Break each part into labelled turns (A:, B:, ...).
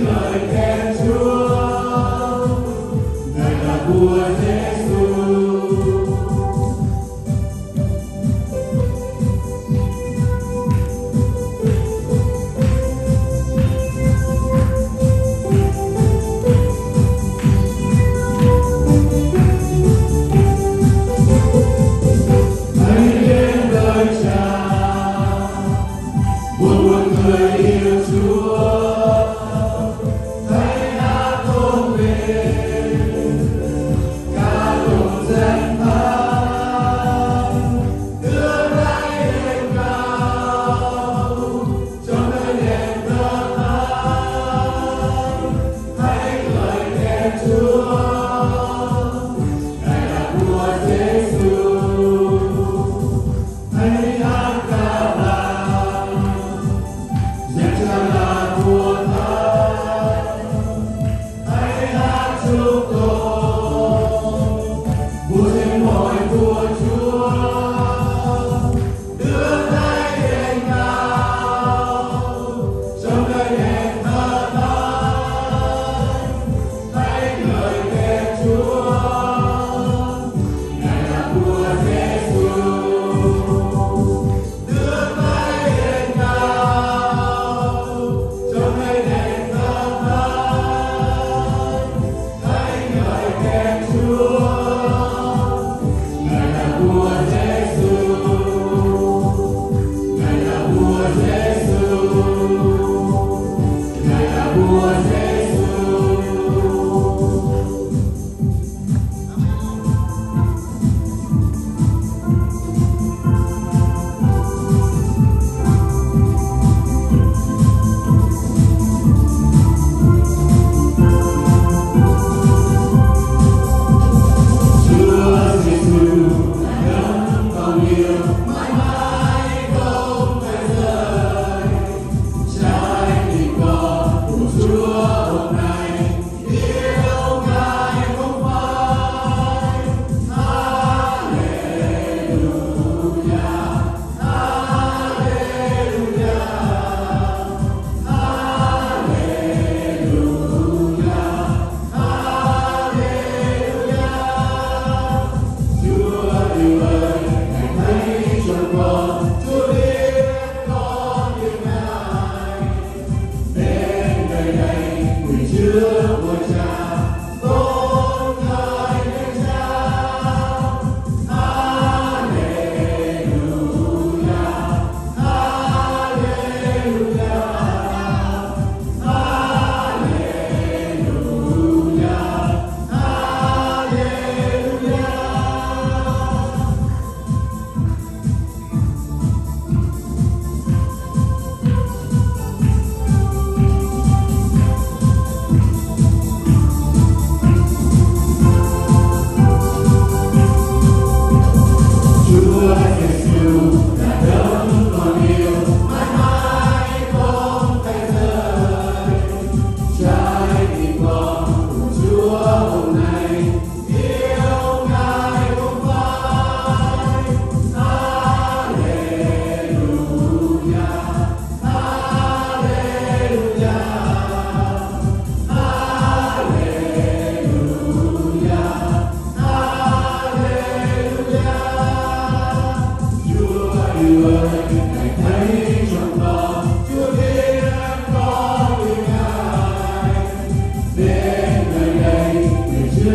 A: my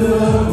A: Oh.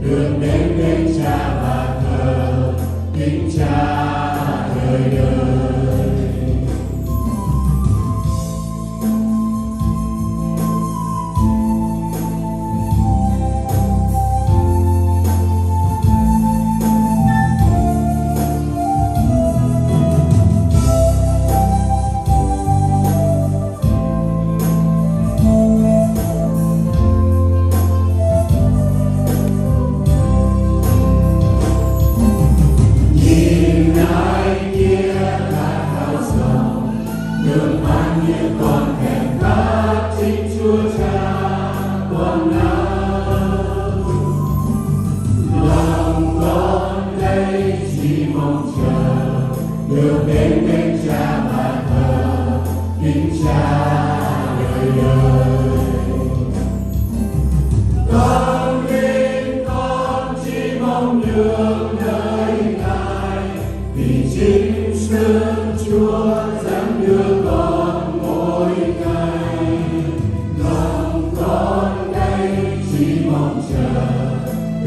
A: Good name.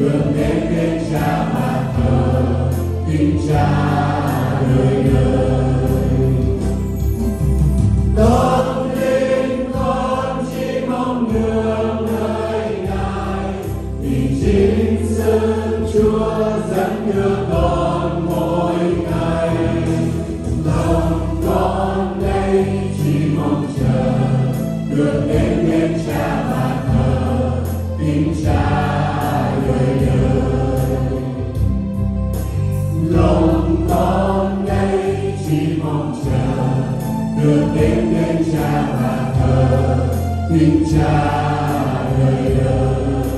A: Được đến bên cha mà thờ kính cha đời đời. Tâm linh con chỉ mong được nơi ngài, vì chính sự chúa dẫn đưa con. Tình cha đời đời